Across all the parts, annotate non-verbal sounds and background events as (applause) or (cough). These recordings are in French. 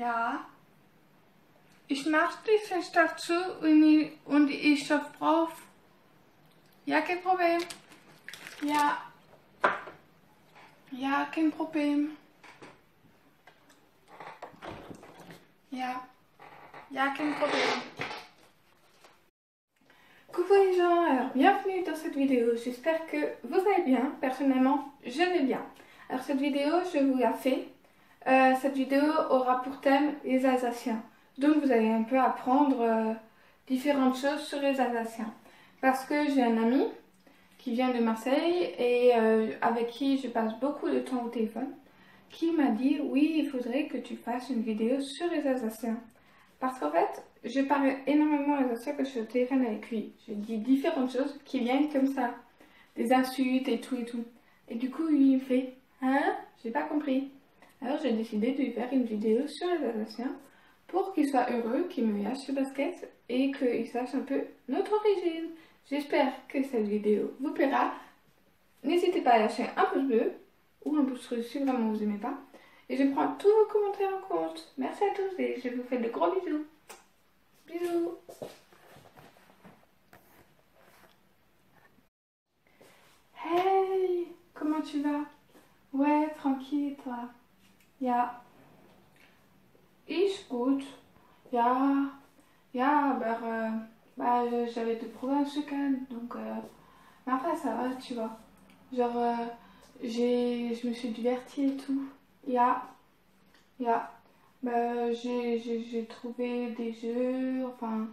Ja. Ich mach die Fest dazu und ich, stoff drauf. Ja, kein Problem. Ja. Ja, kein Problem. Ja. Ja, kein Problem. Coucou les gens, alors bienvenue dans cette vidéo. J'espère que vous allez bien. Personnellement, je vais bien. Alors cette vidéo, je vous la fais. Euh, cette vidéo aura pour thème les Alsaciens. Donc vous allez un peu apprendre euh, différentes choses sur les Alsaciens. Parce que j'ai un ami qui vient de Marseille et euh, avec qui je passe beaucoup de temps au téléphone qui m'a dit oui il faudrait que tu fasses une vidéo sur les Alsaciens. Parce qu'en fait je parle énormément alsacien quand je suis au téléphone avec lui. Je dis différentes choses qui viennent comme ça. Des insultes et tout et tout. Et du coup il me fait Hein? J'ai pas compris. Alors j'ai décidé de lui faire une vidéo sur les Alsaciens pour qu'il soit heureux, qu'il me lâche ce basket et qu'il sache un peu notre origine. J'espère que cette vidéo vous plaira. N'hésitez pas à lâcher un pouce bleu ou un pouce rouge si vraiment vous aimez pas. Et je prends tous vos commentaires en compte. Merci à tous et je vous fais de gros bisous. Bisous. Hey, comment tu vas? Ouais, tranquille toi. Ja. Ich gut. Ja. Ja, aber euh, bah, j'avais des problèmes ce calme, donc euh, mais après ça va, tu vois. Genre, euh, je me suis divertie et tout. Ja. Ja. Bah, j'ai trouvé des jeux, enfin,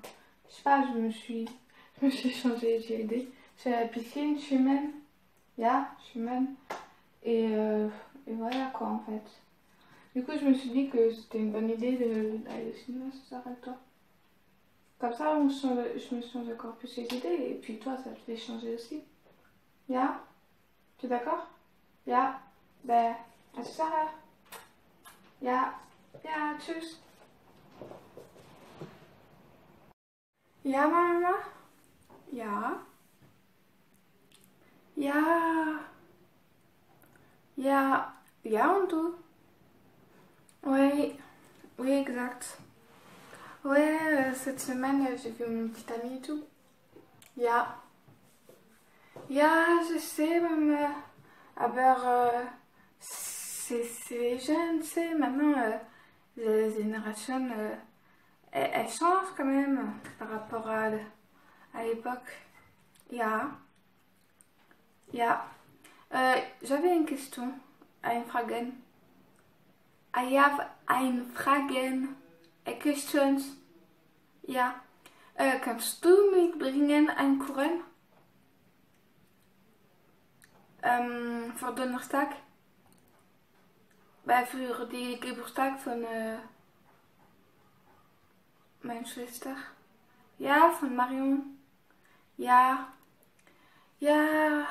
je sais pas, je me suis, je me suis changé, j'ai aidé. J'ai la piscine, je même. Ja, je même. Et, euh, et voilà quoi en fait. Du coup, je me suis dit que c'était une bonne idée d'aller au cinéma ce soir avec toi. Comme ça, on change, je me change encore plus les et puis toi, ça te fait changer aussi. Ja Tu es d'accord? Ja Ben, à ce soir. Ja Ja, tschüss. Ja, Mama? Ja. Ja. Ja. Ja, und? Oui. Oui, exact. Ouais, euh, cette semaine, j'ai vu mon petit ami et tout. Ja. Ja, je sais, maman. Aber euh, c'est jeune, tu sais, maintenant, euh, les générations, euh, elles, changent quand même par rapport à, à l'époque. Ja. Ja. Euh, J'avais une question. Ein Fragen. А я einfragen. Questions. Ja. Uh, kannst du mitbringen ein Kuchen? Um, ähm, voor donderdag. Wij vieren die Geburtstag van uh, äh, mijn zuster. Ja, van Marion. Ja. Ja.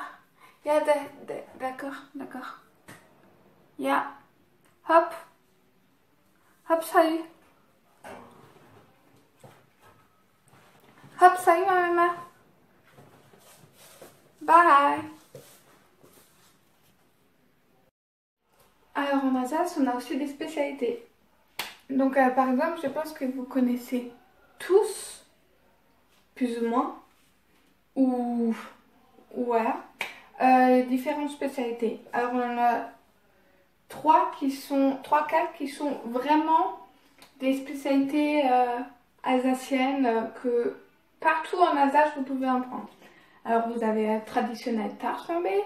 Ja, d'accord, d'accord. Ja. Hop. Hop, salut. Hop, salut ma maman. Bye. Alors en Alsace, on a aussi des spécialités. Donc euh, par exemple, je pense que vous connaissez tous, plus ou moins, ou voilà, euh, différentes spécialités. Alors on a trois qui sont, trois, quatre qui sont vraiment des spécialités euh, alsaciennes euh, que partout en Alsace vous pouvez en prendre. Alors vous avez la traditionnelle Tarschenbee,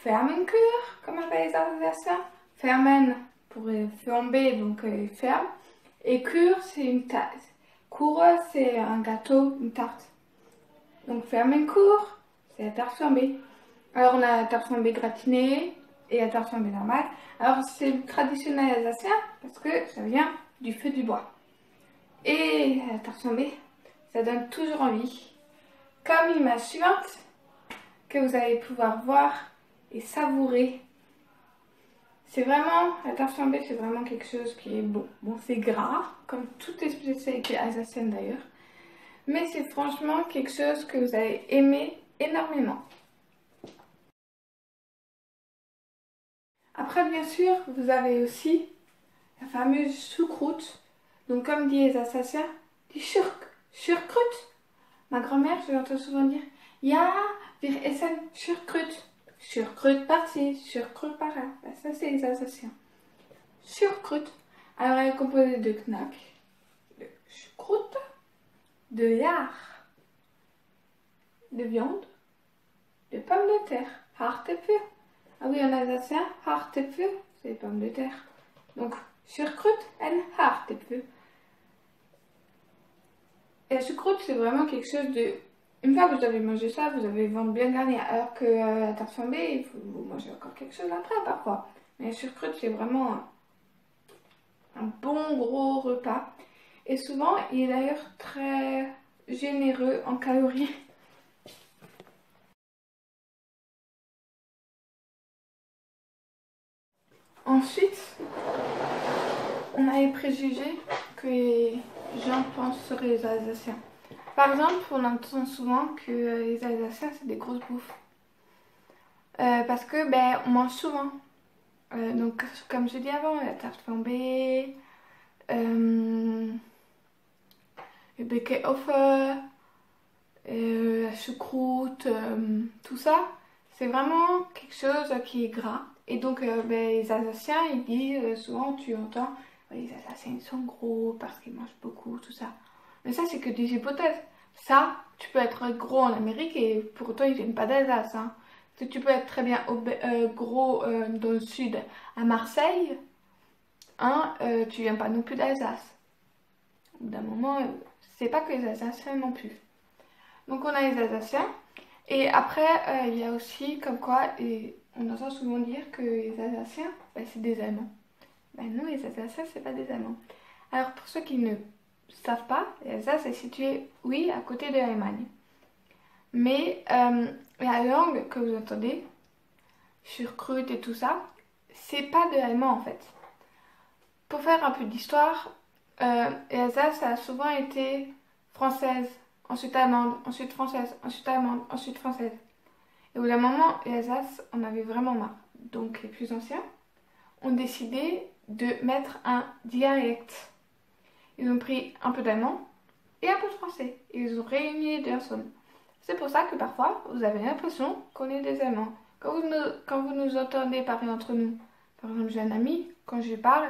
Fermenkur, comme appellent les Alsaciens, Fermen pour flamber, donc euh, ferme, et Kur c'est une tarte. Cour c'est un gâteau, une tarte. Donc Fermenkur, c'est la tarte flambée. Alors on a la tarte flambée gratinée et la tarte flambée normale. Alors c'est traditionnel alsacien parce que ça vient du feu du bois. Et la tarte flambée, ça donne toujours envie. Comme l'image suivante que vous allez pouvoir voir et savourer. C'est vraiment, la tarte flambée c'est vraiment quelque chose qui est bon. Bon c'est gras, comme toutes les spécialités alsaciennes d'ailleurs. Mais c'est franchement quelque chose que vous allez aimer énormément. Après, bien sûr, vous avez aussi la fameuse choucroute. Donc comme disent les Alsaciens, die Schurkrut. Ma grand-mère, je l'entends souvent dire, Ja, wir essen Schurkrut. Schurkrut par-ci, Schurkrut par-là. Bah, ça, c'est les Alsaciens. Schurkrut. Alors, elle est composée de knack, de choucroute, de lard, de viande, de pommes de terre, hartepfeu. Ah oui, en alsacien, hartepfeu, c'est les pommes de terre. Donc, choucroute et hartepfeu. Et la choucroute, c'est vraiment quelque chose de... Une fois que vous avez mangé ça, vous avez ventre bien garni. Alors que euh, la tarte flambée, vous manger encore quelque chose après parfois. Mais la choucroute, c'est vraiment un, un bon gros repas. Et souvent, il est d'ailleurs très généreux en calories. (laughs) Ensuite, on a les préjugés que les gens pensent sur les Alsaciens. Par exemple, on entend souvent que les Alsaciens, c'est des grosses bouffes. Euh, parce que, ben, on mange souvent. Euh, donc, comme je dis avant, la tarte flambée, euh, le becquet au euh, la choucroute, tout ça, c'est vraiment quelque chose qui est gras. Et donc, euh, ben, les Alsaciens, ils disent souvent, tu entends, les Alsaciens, ils sont gros parce qu'ils mangent beaucoup, tout ça. Mais ça, c'est que des hypothèses. Ça, tu peux être gros en Amérique et pour autant, ils viennent pas d'Alsace. Hein. Tu peux être très bien gros dans le sud, à Marseille, hein, tu viens pas non plus d'Alsace. Au bout d'un moment, c'est pas que les Alsaciens non plus. Donc on a les Alsaciens. Et après, euh, il y a aussi comme quoi, on entend souvent dire que les Alsaciens, ben, c'est des Allemands. Ben non, les Alsaciens, c'est pas des Allemands. Alors pour ceux qui ne savent pas, l'Alsace est situé, oui, à côté de l'Allemagne. Mais euh, la langue que vous entendez, Schurkrut et tout ça, c'est pas de l'allemand en fait. Pour faire un peu d'histoire, euh, l'Alsace a souvent été française, ensuite allemande, ensuite française, ensuite allemande, ensuite française. Et au bout d'un moment, l'Alsace en avait vraiment marre. Donc les plus anciens ont décidé de mettre un dialecte. Ils ont pris un peu d'allemand et un peu de français. Et ils ont réuni les deux ensemble. C'est pour ça que parfois, vous avez l'impression qu'on est des Allemands. Quand vous, nous, entendez parler entre nous, par exemple, j'ai un ami, quand je parle,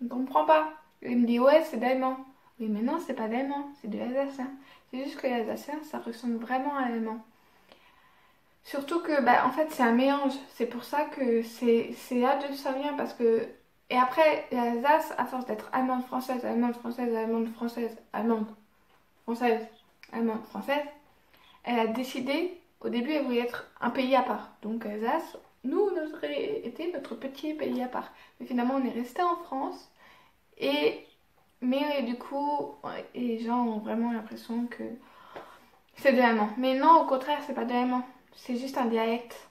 on ne comprend pas. Il me dit, ouais, c'est d'allemand. Oui, mais non, c'est pas d'allemand, c'est de l'alsacien. C'est juste que l'alsacien, ça ressemble vraiment à l'allemand. Surtout que, bah, en fait, c'est un mélange. C'est pour ça que c'est là d'où ça vient, parce que. Et après, l'Alsace, à force d'être allemande, française, allemande, française, allemande, française, allemande, française, allemande, française, elle a décidé, au début, elle voulait être un pays à part. Donc, Alsace, nous, on aurait été notre petit pays à part. Mais finalement, on est resté en France. Et, mais du coup, les gens ont vraiment l'impression que c'est de l'allemand. Mais non, au contraire, c'est pas de l'allemand. C'est juste un dialecte.